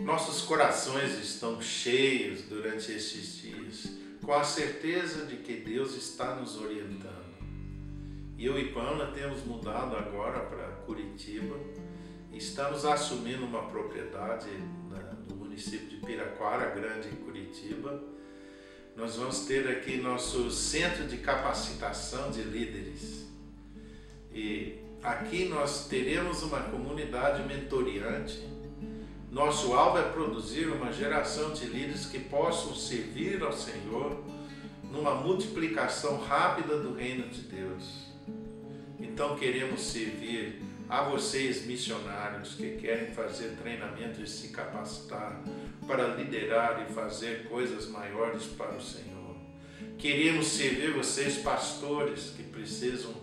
Nossos corações estão cheios durante estes dias, com a certeza de que Deus está nos orientando. Eu e Paula temos mudado agora para Curitiba. Estamos assumindo uma propriedade no município de Piraquara Grande, em Curitiba. Nós vamos ter aqui nosso centro de capacitação de líderes. E aqui nós teremos uma comunidade mentoriante nosso alvo é produzir uma geração de líderes que possam servir ao Senhor numa multiplicação rápida do reino de Deus. Então queremos servir a vocês missionários que querem fazer treinamento e se capacitar para liderar e fazer coisas maiores para o Senhor. Queremos servir vocês pastores que precisam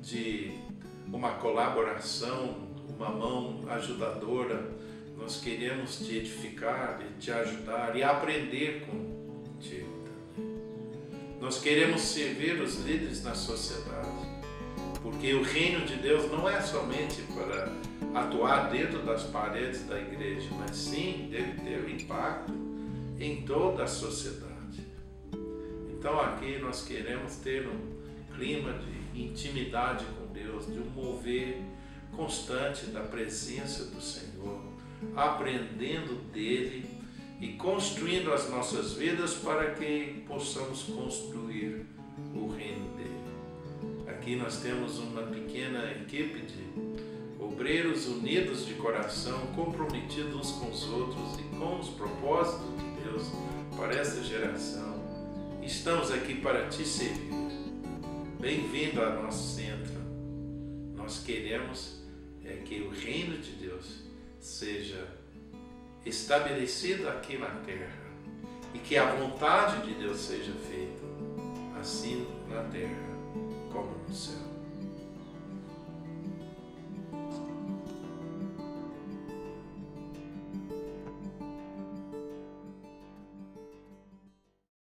de uma colaboração, uma mão ajudadora nós queremos te edificar e te ajudar e aprender contigo também. Nós queremos servir os líderes na sociedade, porque o reino de Deus não é somente para atuar dentro das paredes da igreja, mas sim deve ter impacto em toda a sociedade. Então aqui nós queremos ter um clima de intimidade com Deus, de um mover constante da presença do Senhor aprendendo dele e construindo as nossas vidas para que possamos construir o reino dele. Aqui nós temos uma pequena equipe de obreiros unidos de coração, comprometidos uns com os outros e com os propósitos de Deus para esta geração. Estamos aqui para te servir. Bem-vindo ao nosso centro. Nós queremos é que o reino de Deus seja estabelecida aqui na terra e que a vontade de Deus seja feita, assim na terra como no céu.